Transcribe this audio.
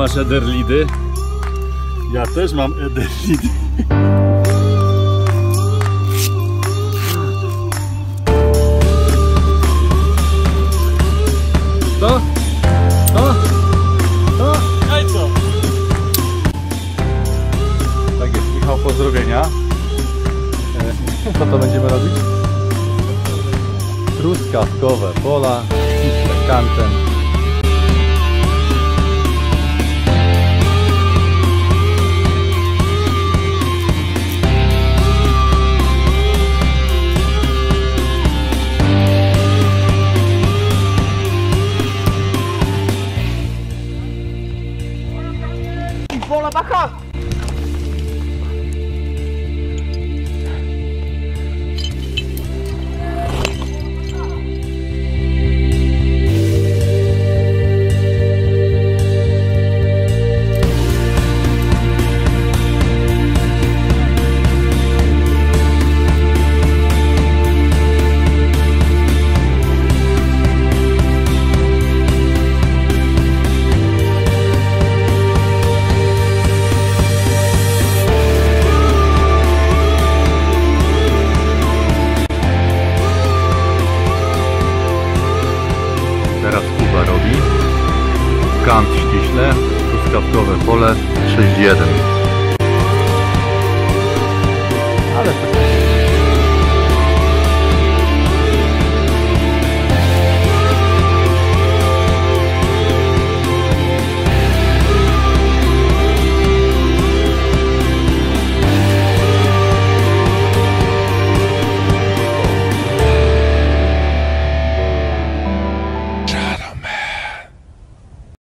masz ederlidy. Ja też mam ederlidy. To? To? To? Jajco! Tak jest, Michał, pozdrowienia. E, Co to będziemy robić? Truskawkowe pola, śliczne kantem. fuck off! Kuba robi. Kant ściśle, truskawkowe pole 6.1.